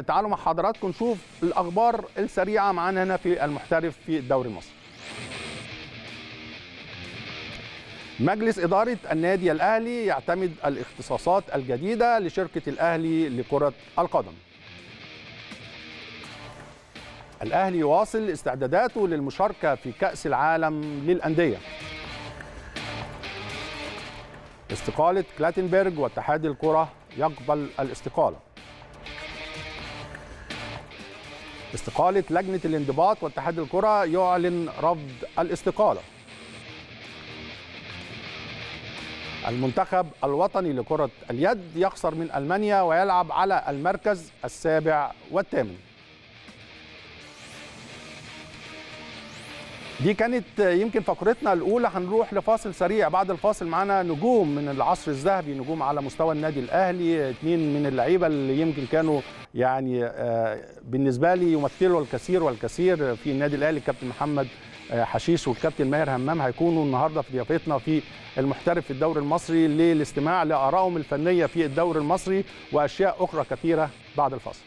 تعالوا مع حضراتكم نشوف الأخبار السريعة معانا هنا في المحترف في الدوري المصري مجلس إدارة النادي الأهلي يعتمد الاختصاصات الجديدة لشركة الأهلي لكرة القدم. الأهلي يواصل استعداداته للمشاركة في كأس العالم للأندية. استقالة كلاتنبرج واتحاد الكرة يقبل الاستقالة. استقالة لجنة الانضباط واتحاد الكرة يعلن رفض الاستقالة. المنتخب الوطني لكرة اليد يخسر من ألمانيا ويلعب على المركز السابع والثامن. دي كانت يمكن فقرتنا الأولى. هنروح لفاصل سريع. بعد الفاصل معانا نجوم من العصر الذهبي نجوم على مستوى النادي الأهلي اثنين من اللعيبة اللي يمكن كانوا يعني بالنسبة لي يمثلوا الكثير والكثير. في النادي الأهلي الكابتن محمد حشيش والكابتن ماهر همام هيكونوا النهارده في ضيافتنا في المحترف في الدوري المصري للاستماع لآرائهم الفنية في الدوري المصري وأشياء أخرى كثيرة بعد الفاصل.